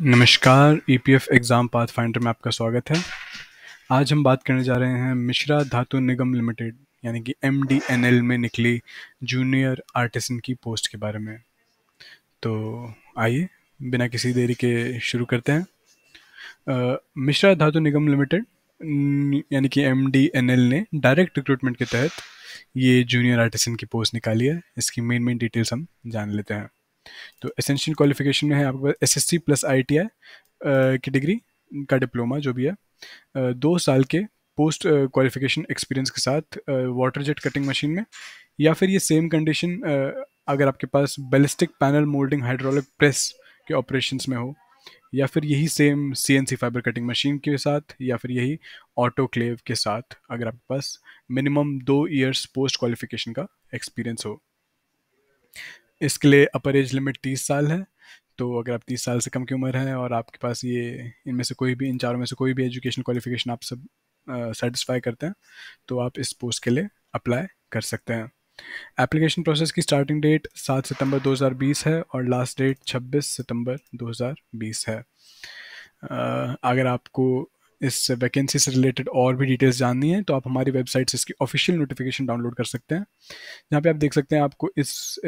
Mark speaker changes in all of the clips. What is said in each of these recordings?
Speaker 1: नमस्कार EPF exam path finder में आपका स्वागत है। आज हम बात करने जा रहे हैं मिश्रा धातु निगम लिमिटेड यानी कि एमडीएनएल में निकली जूनियर आर्टिसन की पोस्ट के बारे में। तो आइए बिना किसी देरी के शुरू करते हैं। आ, मिश्रा धातु निगम लिमिटेड यानी कि एमडीएनएल ने डायरेक्ट रिक्रूटमेंट के तहत ये जूनियर आर्टिसन की पोस्ट निकाली है। इसकी मेन मेन डिटेल्स हम जान लेते हैं। तो एसेंशियल क्वालिफिकेशन में है आपके पास S S C plus I T I की डिग्री का डिप्लोमा जो भी है दो साल के पोस्ट क्वालिफिकेशन एक्सपीरियंस के साथ वाटर जेट कटिंग मशीन में, या फिर ये सेम कंडीशन अगर आपके पास ballistic panel moulding hydraulic press के ऑपरेशंस में हो, या फिर यही same C N C fibre cutting machine के साथ, या फिर यही ऑटोक्लेव के साथ अगर आपके पास मिनिमम दो ईयर्स पोस्ट क्वालिफिकेशन का एक्सपीरियंस हो। इसके लिए अपर एज लिमिट तीस साल है। तो अगर आप तीस साल से कम की उम्र है और आपके पास ये, इनमें से कोई भी, इन चारों में से कोई भी एजुकेशन क्वालिफिकेशन आप सब सेटिस्फाई करते हैं तो आप इस पोस्ट के लिए अप्लाई कर सकते हैं। एप्लीकेशन प्रोसेस की स्टार्टिंग डेट सात सितंबर 2020 है और लास्ट डेट 26 सितंबर 2020 है। अगर आपको इस वैकेंसी से रिलेटेड और भी डिटेल्स जाननी है तो आप हमारी वेबसाइट से इसकी ऑफिशियल नोटिफिकेशन डाउनलोड कर सकते हैं। जहाँ पे आप देख सकते हैं आपको इस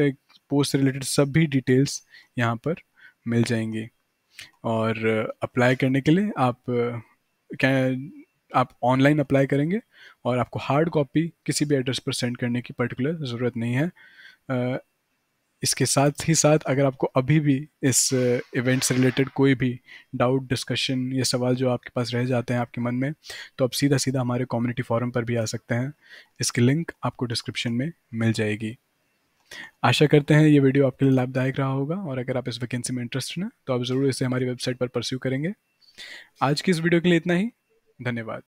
Speaker 1: पोस्ट रिलेटेड सभी डिटेल्स यहाँ पर मिल जाएँगी। और अप्लाई करने के लिए आप क्या, आप ऑनलाइन अप्लाई करेंगे और आपको हार्ड कॉपी किसी भी एड्रेस पर सेंड करने की पर्टिकुलर ज़रूरत नहीं है। इसके साथ ही साथ अगर आपको अभी भी इस इवेंट से रिलेटेड कोई भी डाउट डिस्कशन या सवाल जो आपके पास रह जाते हैं आपके मन में तो आप सीधा सीधा हमारे कम्युनिटी फोरम पर भी आ सकते हैं। इसकी लिंक आपको डिस्क्रिप्शन में मिल जाएगी। आशा करते हैं ये वीडियो आपके लिए लाभदायक रहा होगा और अगर आप इस वैकेंसी में इंटरेस्टेड हैं तो आप ज़रूर इसे हमारी वेबसाइट पर परस्यू करेंगे। आज की इस वीडियो के लिए इतना ही। धन्यवाद।